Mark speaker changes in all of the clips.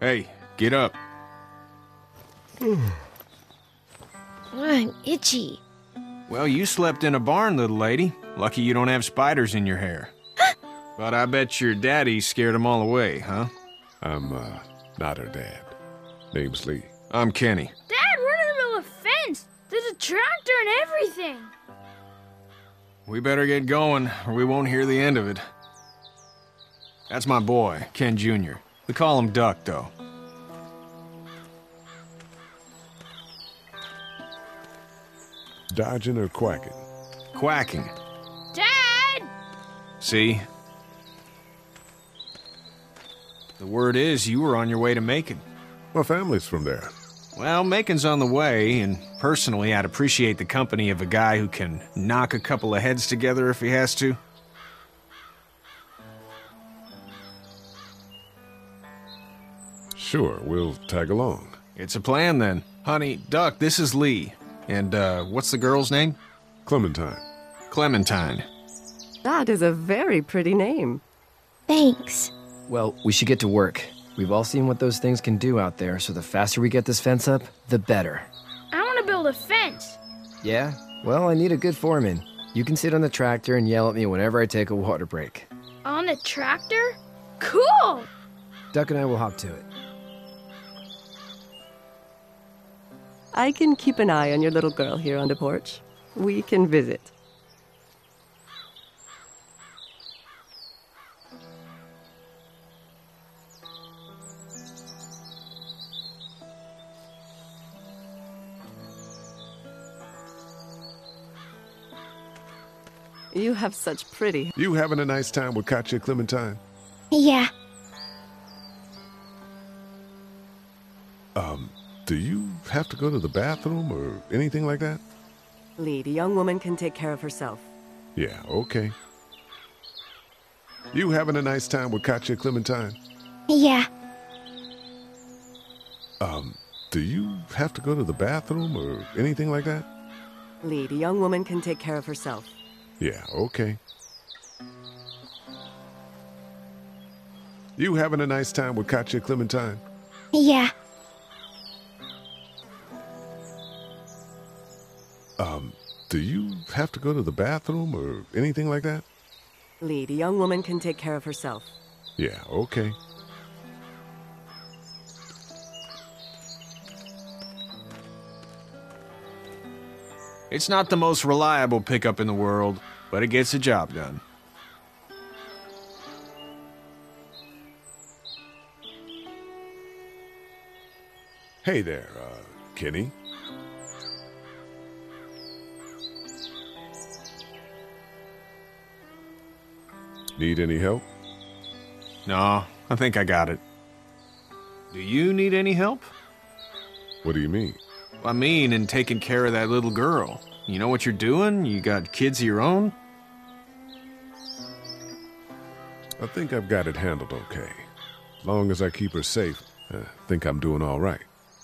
Speaker 1: Hey, get up.
Speaker 2: I'm itchy.
Speaker 1: Well, you slept in a barn, little lady. Lucky you don't have spiders in your hair. but I bet your daddy scared them all away, huh?
Speaker 3: I'm, uh, not her dad. Name's Lee.
Speaker 1: I'm Kenny.
Speaker 2: Dad, tractor and everything.
Speaker 1: We better get going, or we won't hear the end of it. That's my boy, Ken Jr. We call him Duck, though.
Speaker 3: Dodging or quacking?
Speaker 1: Quacking.
Speaker 2: Dad!
Speaker 1: See? The word is you were on your way to Macon.
Speaker 3: My family's from there.
Speaker 1: Well, Macon's on the way, and personally, I'd appreciate the company of a guy who can knock a couple of heads together if he has to.
Speaker 3: Sure, we'll tag along.
Speaker 1: It's a plan then. Honey, Duck, this is Lee. And, uh, what's the girl's name?
Speaker 3: Clementine.
Speaker 1: Clementine.
Speaker 4: That is a very pretty name.
Speaker 2: Thanks.
Speaker 5: Well, we should get to work. We've all seen what those things can do out there, so the faster we get this fence up, the better.
Speaker 2: I want to build a fence.
Speaker 5: Yeah? Well, I need a good foreman. You can sit on the tractor and yell at me whenever I take a water break.
Speaker 2: On the tractor? Cool!
Speaker 5: Duck and I will hop to it.
Speaker 4: I can keep an eye on your little girl here on the porch. We can visit. You have such pretty.
Speaker 3: You having a nice time with Katjaa Clementine?
Speaker 2: Yeah.
Speaker 3: Um, do you have to go to the bathroom or anything like that?
Speaker 4: Lead, a young woman can take care of herself.
Speaker 3: Yeah, okay. You having a nice time with Katjaa Clementine?
Speaker 2: Yeah.
Speaker 3: Um, do you have to go to the bathroom or anything like that?
Speaker 4: Lead, a young woman can take care of herself.
Speaker 3: Yeah, okay. You having a nice time with Katjaa Clementine?
Speaker 2: Yeah.
Speaker 3: Um, do you have to go to the bathroom or anything like that?
Speaker 4: Lead, the young woman can take care of herself.
Speaker 3: Yeah, okay.
Speaker 1: It's not the most reliable pickup in the world, but it gets the job done.
Speaker 3: Hey there, uh, Kenny. Need any help?
Speaker 1: No, I think I got it. Do you need any help?
Speaker 3: What do you mean?
Speaker 1: I mean, in taking care of that little girl. You know what you're doing? You got kids of your own?
Speaker 3: I think I've got it handled okay. As long as I keep her safe, I think I'm doing all right.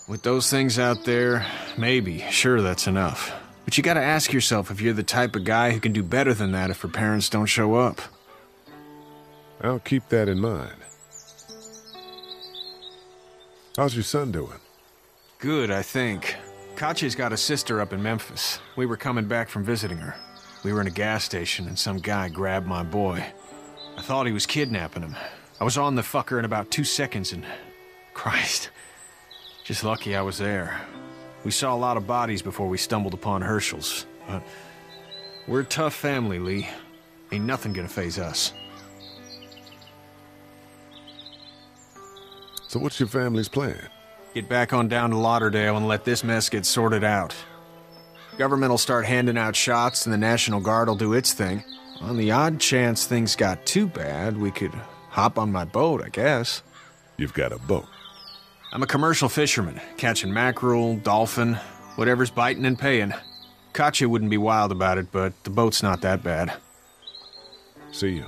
Speaker 1: With those things out there, maybe, sure, that's enough. But you gotta ask yourself if you're the type of guy who can do better than that if her parents don't show up.
Speaker 3: I'll keep that in mind. How's your son doing?
Speaker 1: Good, I think. Katjaa's got a sister up in Memphis. We were coming back from visiting her. We were in a gas station and some guy grabbed my boy. I thought he was kidnapping him. I was on the fucker in about two seconds and... Christ. Just lucky I was there. We saw a lot of bodies before we stumbled upon Hershel's. But we're a tough family, Lee. Ain't nothing gonna phase us.
Speaker 3: So what's your family's plan?
Speaker 1: Get back on down to Lauderdale and let this mess get sorted out. Government will start handing out shots and the National Guard will do its thing. On the odd chance things got too bad, we could hop on my boat, I guess.
Speaker 3: You've got a boat.
Speaker 1: I'm a commercial fisherman, catching mackerel, dolphin, whatever's biting and paying. Katjaa wouldn't be wild about it, but the boat's not that bad.
Speaker 3: See you.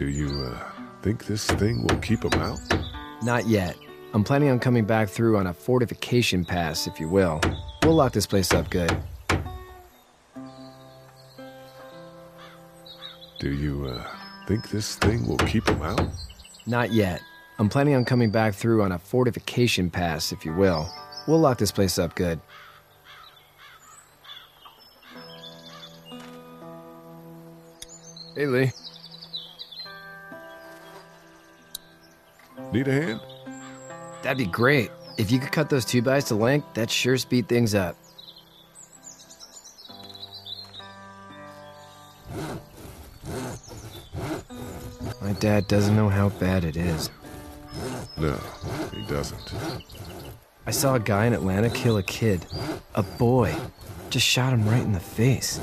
Speaker 3: Do you, uh, think this thing will keep them out?
Speaker 5: Not yet. I'm planning on coming back through on a fortification pass, if you will. We'll lock this place up good.
Speaker 3: Do you, uh, think this thing will keep them out?
Speaker 5: Not yet. I'm planning on coming back through on a fortification pass, if you will. We'll lock this place up good. Hey, Lee.
Speaker 3: Need a hand?
Speaker 5: That'd be great. If you could cut those two buys to length, that'd sure speed things up. My dad doesn't know how bad it is.
Speaker 3: No, he doesn't.
Speaker 5: I saw a guy in Atlanta kill a kid. A boy. Just shot him right in the face.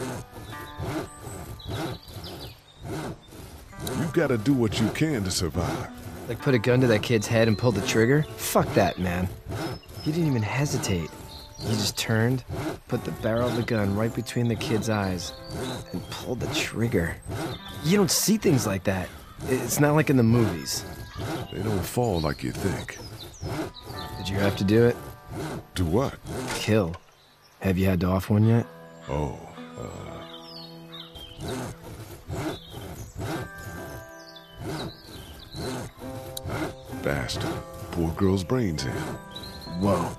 Speaker 3: You gotta do what you can to survive.
Speaker 5: Like put a gun to that kid's head and pulled the trigger? Fuck that, man. He didn't even hesitate. He just turned, put the barrel of the gun right between the kid's eyes, and pulled the trigger. You don't see things like that. It's not like in the movies.
Speaker 3: They don't fall like you think.
Speaker 5: Did you have to do it?
Speaker 3: Do what?
Speaker 5: Kill. Have you had to off one yet?
Speaker 3: Oh, uh. Poor girl's brains in.
Speaker 5: Whoa.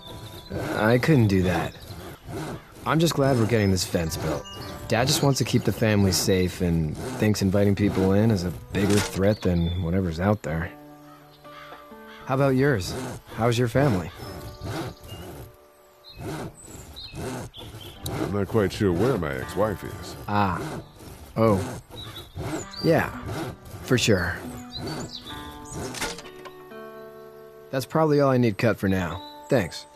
Speaker 5: I couldn't do that. I'm just glad we're getting this fence built. Dad just wants to keep the family safe and thinks inviting people in is a bigger threat than whatever's out there. How about yours? How's your family?
Speaker 3: I'm not quite sure where my ex-wife is.
Speaker 5: Ah. Oh. Yeah, for sure. That's probably all I need cut for now. Thanks.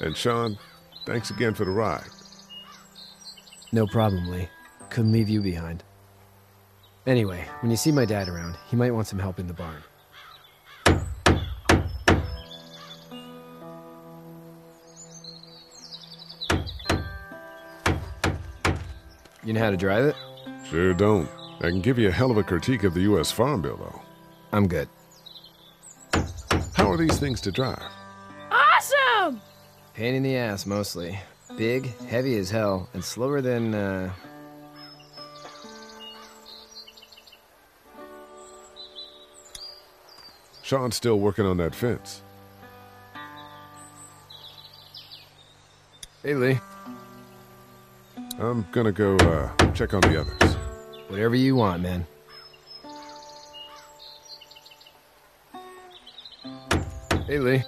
Speaker 3: And Shawn, thanks again for the ride.
Speaker 5: No problem, Lee. Couldn't leave you behind. Anyway, when you see my dad around, he might want some help in the barn. You know how to drive it?
Speaker 3: Sure don't. I can give you a hell of a critique of the U.S. Farm Bill, though.
Speaker 5: I'm good.
Speaker 3: How are these things to drive?
Speaker 2: Awesome!
Speaker 5: Pain in the ass, mostly. Big, heavy as hell, and slower than, uh.
Speaker 3: Shawn's still working on that fence.
Speaker 5: Hey, Lee.
Speaker 3: I'm gonna go, uh, check on the others.
Speaker 5: Whatever you want, man. Hey, Lee.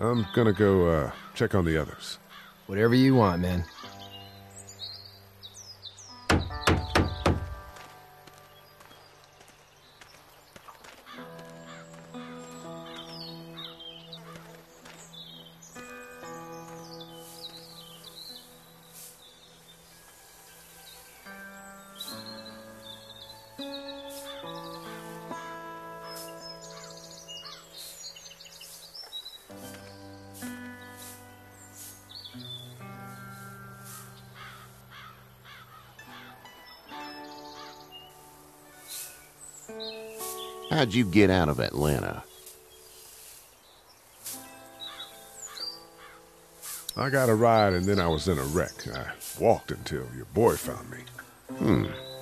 Speaker 3: I'm gonna go, uh, check on the others.
Speaker 5: Whatever you want, man.
Speaker 6: How'd you get out of Atlanta?
Speaker 3: I got a ride and then I was in a wreck. I walked until your boy found me.
Speaker 6: Hmm.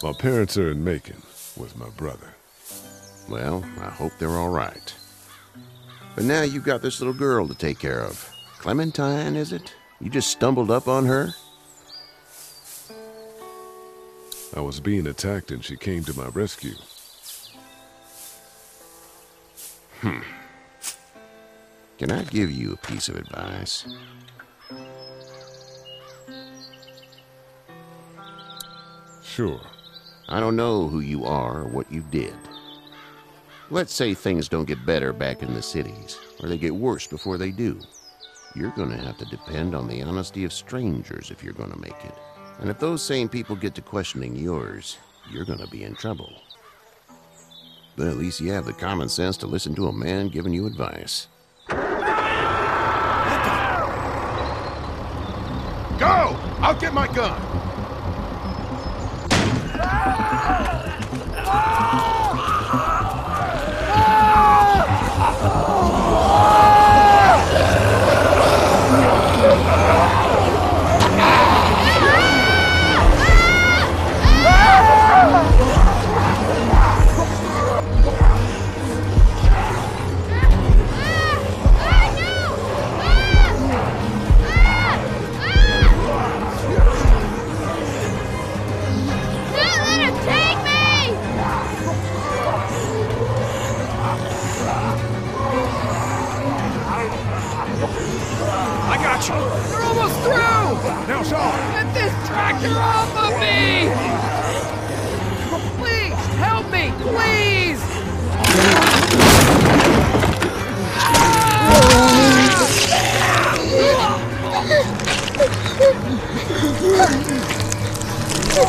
Speaker 3: My parents are in Macon with my brother.
Speaker 6: Well, I hope they're all right. But now you've got this little girl to take care of. Clementine, is it? You just stumbled up on her?
Speaker 3: I was being attacked and she came to my rescue. Hmm.
Speaker 6: Can I give you a piece of advice?
Speaker 3: Sure.
Speaker 6: I don't know who you are or what you did. Let's say things don't get better back in the cities, or they get worse before they do. You're gonna have to depend on the honesty of strangers if you're gonna make it. And if those same people get to questioning yours, you're gonna be in trouble. But at least you have the common sense to listen to a man giving you advice.
Speaker 7: Go! I'll get my gun!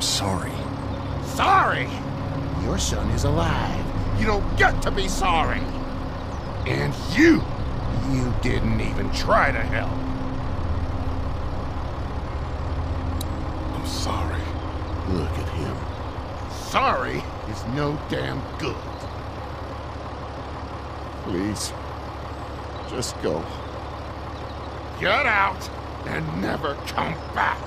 Speaker 1: I'm sorry.
Speaker 7: Sorry? Your son is alive. You don't get to be sorry. And you, you didn't even try to help. I'm sorry.
Speaker 6: Look at him.
Speaker 7: Sorry is no damn good.
Speaker 3: Please. Just go.
Speaker 7: Get out and never come back.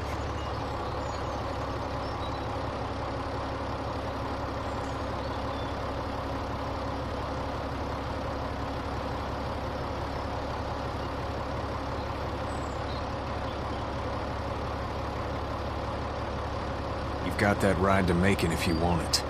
Speaker 1: You've got that ride to Macon if you want it.